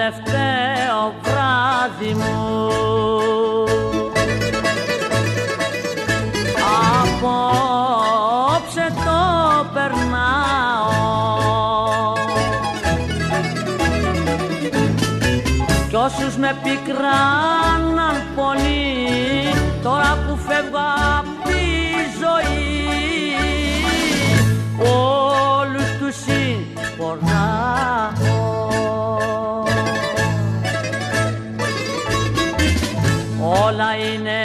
τελευταίο βράδυ μου. Απόψε το περνάω. Κι όσους με πικράζουν Όλα είναι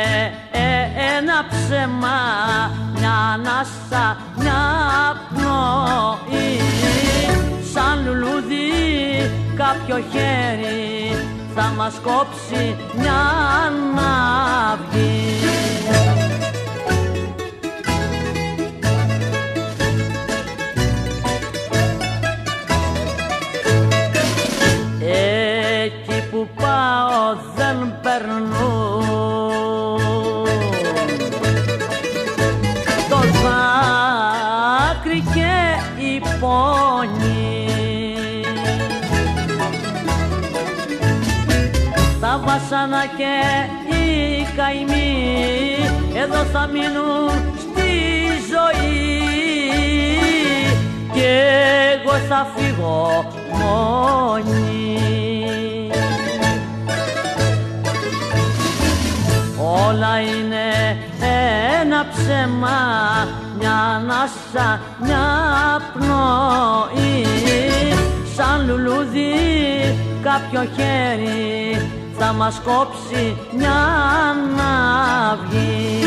ε, ένα ψέμα, μια ανάσα, μια πνοή σαν λουλούδι κάποιο χέρι θα μας κόψει μια ναυγή. Εκεί που πάω δεν περνούν η πόνη τα βάσανα και οι καημοί εδώ θα μείνουν στη ζωή και εγώ θα φύγω μόνη. Όλα είναι ένα ψέμα, μια ανάσα, μια πνοή σαν λουλούδι κάποιο χέρι θα μας κόψει μια ναυγή.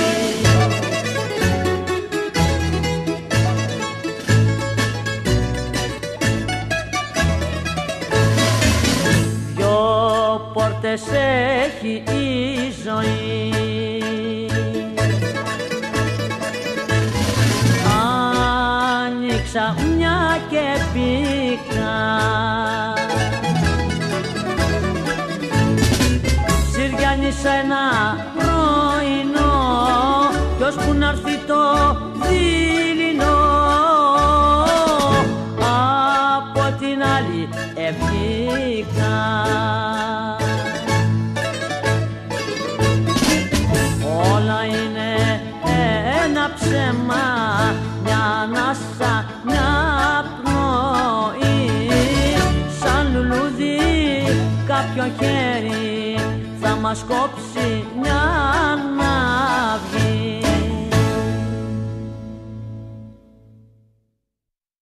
Δυο πόρτες έχει η ζωή Άνοιξα μια και μπήκα Συριάνισα ένα κάποιο χέρι. Θα μας κόψει μια